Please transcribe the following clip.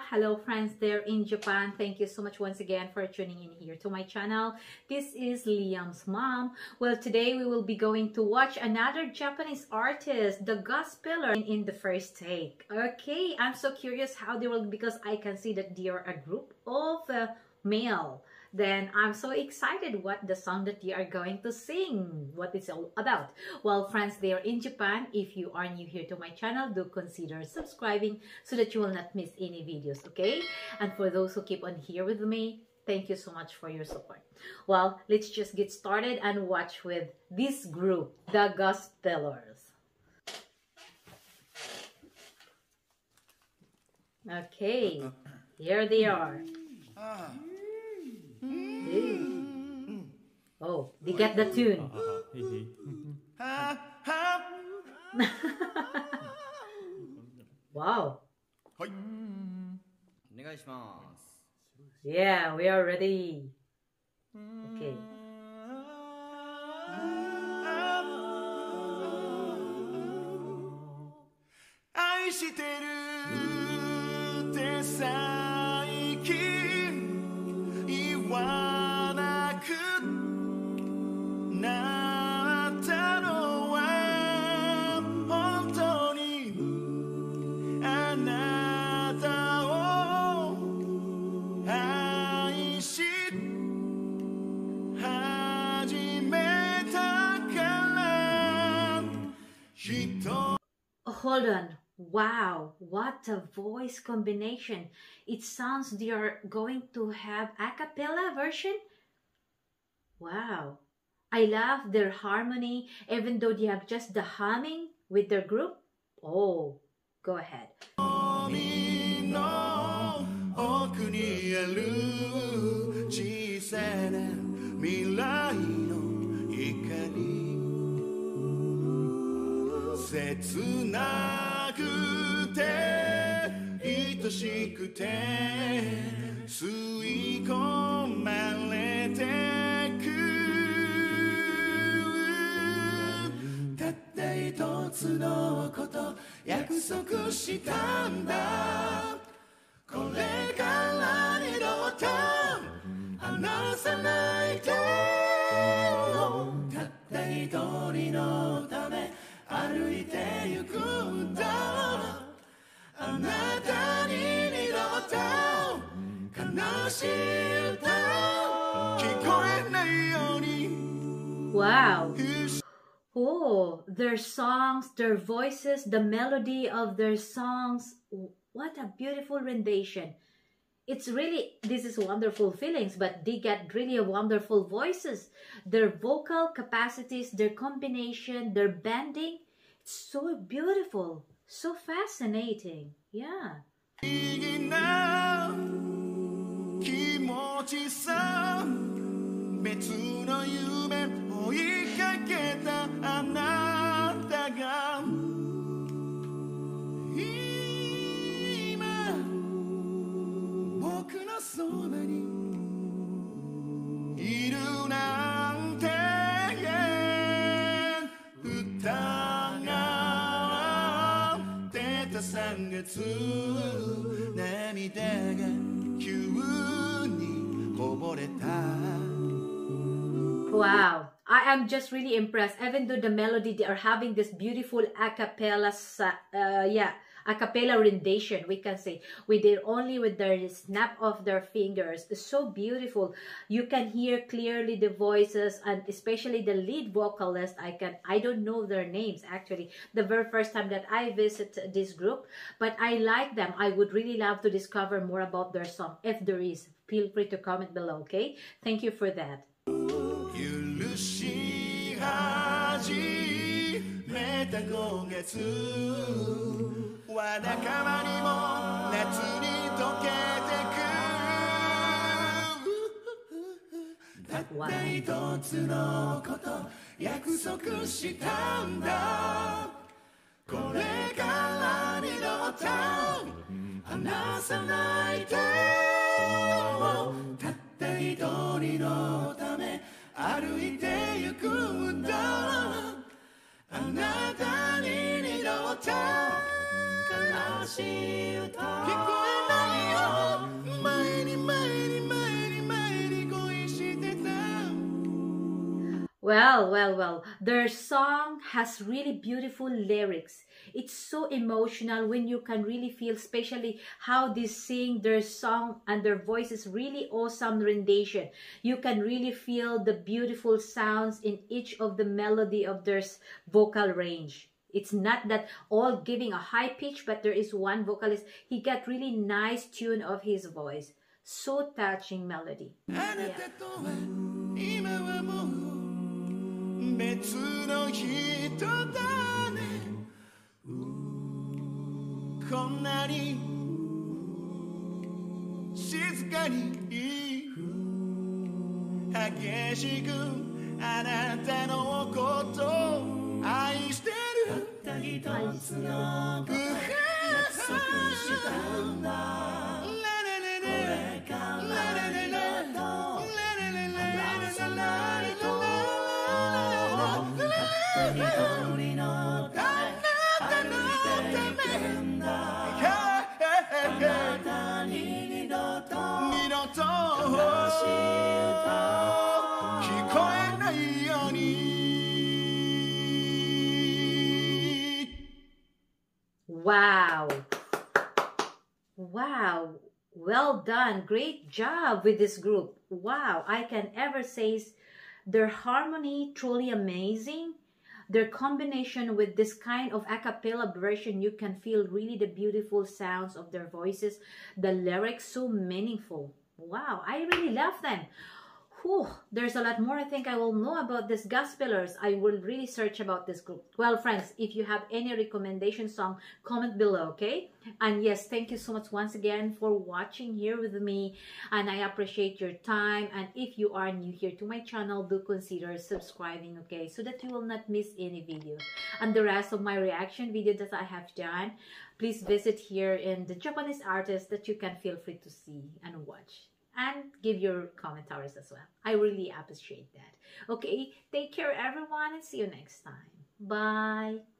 Hello friends there in Japan. Thank you so much once again for tuning in here to my channel. This is Liam's mom. Well, today we will be going to watch another Japanese artist, the Gospeller, in, in the first take. Okay, I'm so curious how they will, because I can see that they are a group of uh, male then I'm so excited what the song that you are going to sing, what it's all about. Well, friends, they are in Japan. If you are new here to my channel, do consider subscribing so that you will not miss any videos, okay? And for those who keep on here with me, thank you so much for your support. Well, let's just get started and watch with this group, the Gospellers. Okay, here they are. Ah. They get the tune. Uh-huh, wow. Yeah, we are ready. Okay. Hold on. Wow, what a voice combination. It sounds they are going to have a cappella version. Wow. I love their harmony, even though they have just the humming with their group. Oh, go ahead. つなくて愛しくて吸い込まれてく。たった一つのこと約束したんだこれから二度と離さないでたった一人の Wow. Oh, their songs, their voices, the melody of their songs. What a beautiful rendition. It's really, this is wonderful feelings, but they get really wonderful voices. Their vocal capacities, their combination, their bending, so beautiful, so fascinating. Yeah. 別 3月涙が急にこぼれた Wow. I am just really impressed. Even though the melody, they are having this beautiful a cappella, uh, yeah, a cappella rendition, we can say, with their only with their snap of their fingers. It's so beautiful. You can hear clearly the voices and especially the lead vocalist. I can, I don't know their names actually. The very first time that I visit this group, but I like them. I would really love to discover more about their song. If there is, feel free to comment below, okay? Thank you for that. し始めた5月 わだかまりも夏に溶けてくたった一つのこと約束したんだ。これから二度と離さないで。たった一人の Well, well, well, their song has really beautiful lyrics. It's so emotional when you can really feel, especially how they sing their song and their voice is really awesome rendition. You can really feel the beautiful sounds in each of the melody of their vocal range. It's not that all giving a high pitch, but there is one vocalist. He got really nice tune of his voice. So touching melody. Yeah. 別の人だねこんなに静かに激しくあなたのこと愛して 一つの約束したんだ二度と聞こえ Wow. Wow. Well done. Great job with this group. Wow. I can ever say their harmony truly amazing. Their combination with this kind of a cappella version, you can feel really the beautiful sounds of their voices. The lyrics so meaningful. Wow, I really love them. Whew, there's a lot more I think I will know about these Gospellers. I will really search about this group. Well, friends, if you have any recommendation song, comment below, okay? And yes, thank you so much once again for watching here with me. And I appreciate your time. And if you are new here to my channel, do consider subscribing, okay? So that you will not miss any video. And the rest of my reaction video that I have done, please visit here in the Japanese artist that you can feel free to see and watch and give your commentaries as well. I really appreciate that. Okay, take care everyone and see you next time. Bye.